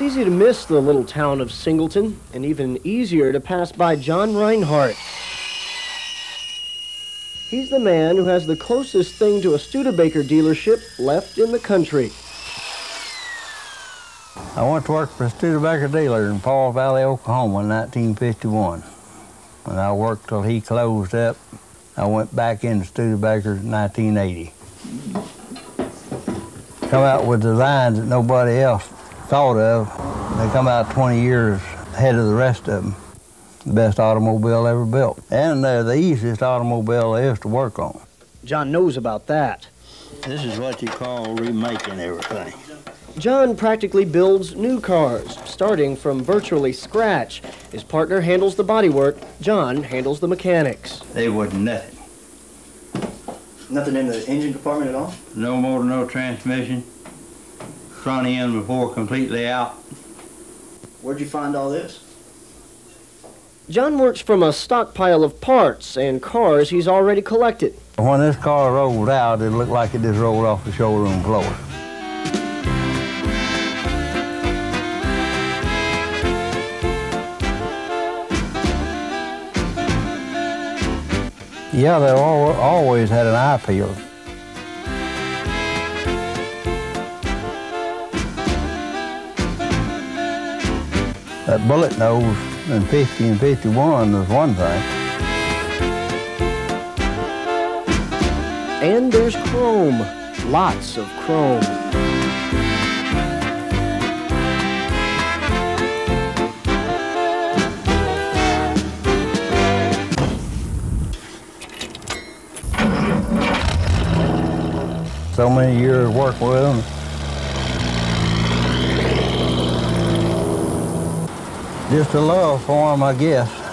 easy to miss the little town of Singleton, and even easier to pass by John Reinhardt. He's the man who has the closest thing to a Studebaker dealership left in the country. I went to work for a Studebaker dealer in Pauls Valley, Oklahoma in 1951. When I worked till he closed up, I went back into Studebaker in 1980. Come out with designs that nobody else thought of. They come out 20 years ahead of the rest of them. The best automobile ever built. And they're the easiest automobile there is to work on. John knows about that. This is what you call remaking everything. John practically builds new cars, starting from virtually scratch. His partner handles the bodywork, John handles the mechanics. They wasn't nothing. Nothing in the engine compartment at all? No motor, no transmission. Front end before completely out. Where'd you find all this? John works from a stockpile of parts and cars he's already collected. When this car rolled out, it looked like it just rolled off the showroom floor. Yeah, they al always had an eye peel. That bullet nose in 50 and 51 was one thing. And there's chrome. Lots of chrome. So many years of work with them. Just a love for them, I guess.